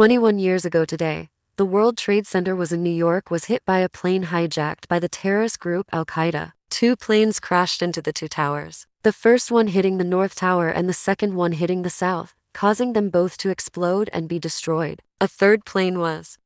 21 years ago today, the World Trade Center was in New York was hit by a plane hijacked by the terrorist group Al Qaeda. Two planes crashed into the two towers. The first one hitting the north tower and the second one hitting the south, causing them both to explode and be destroyed. A third plane was